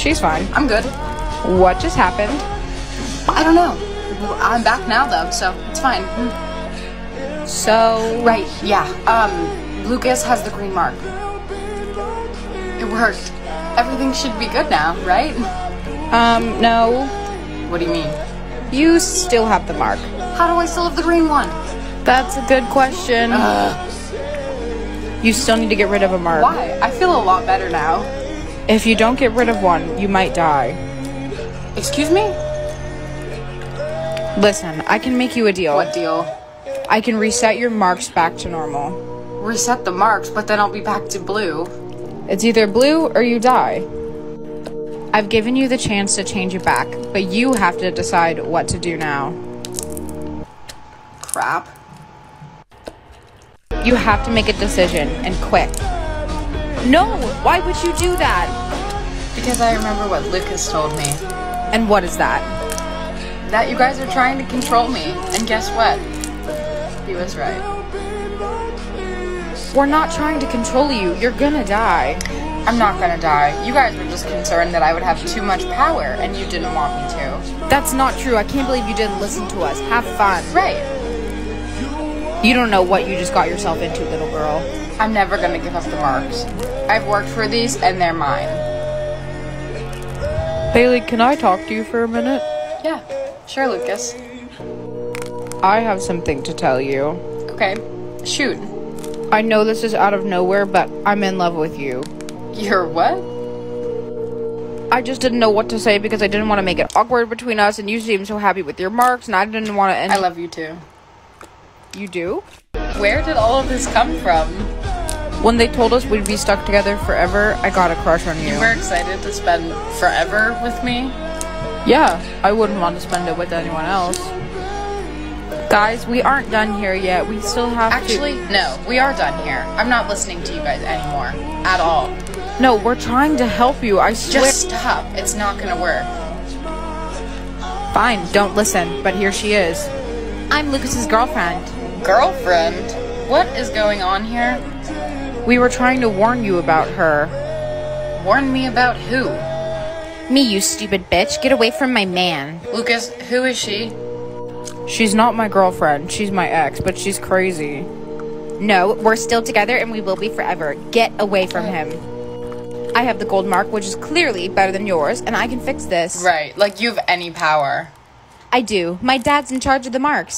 She's fine. I'm good. What just happened? I don't know. I'm back now though, so it's fine. So. Right, yeah. Um, Lucas has the green mark. It worked. Everything should be good now, right? Um, no. What do you mean? You still have the mark. How do I still have the green one? That's a good question. You still need to get rid of a mark. Why? I feel a lot better now. If you don't get rid of one, you might die. Excuse me? Listen, I can make you a deal. What deal? I can reset your marks back to normal. Reset the marks, but then I'll be back to blue. It's either blue or you die. I've given you the chance to change it back, but you have to decide what to do now. Crap. You have to make a decision, and quick. No! Why would you do that? Because I remember what Lucas told me. And what is that? That you guys are trying to control me. And guess what? He was right. We're not trying to control you. You're gonna die. I'm not gonna die. You guys were just concerned that I would have too much power and you didn't want me to. That's not true. I can't believe you didn't listen to us. Have fun. Right. You don't know what you just got yourself into, little girl. I'm never gonna give up the marks. I've worked for these and they're mine. Bailey, can I talk to you for a minute? Yeah. Sure, Lucas. I have something to tell you. Okay. Shoot. I know this is out of nowhere, but I'm in love with you. You're what? I just didn't know what to say because I didn't want to make it awkward between us, and you seem so happy with your marks, and I didn't want to end. I love you too. You do. Where did all of this come from? When they told us we'd be stuck together forever, I got a crush on you. You were excited to spend forever with me? Yeah, I wouldn't want to spend it with anyone else. Guys, we aren't done here yet. We still have Actually, no, we are done here. I'm not listening to you guys anymore. At all. No, we're trying to help you. I swear. Just stop. It's not gonna work. Fine, don't listen. But here she is. I'm Lucas's girlfriend. Girlfriend? What is going on here? We were trying to warn you about her. Warn me about who? Me, you stupid bitch. Get away from my man. Lucas, who is she? She's not my girlfriend. She's my ex, but she's crazy. No, we're still together and we will be forever. Get away from him. I have the gold mark, which is clearly better than yours, and I can fix this. Right, like you have any power. I do. My dad's in charge of the marks.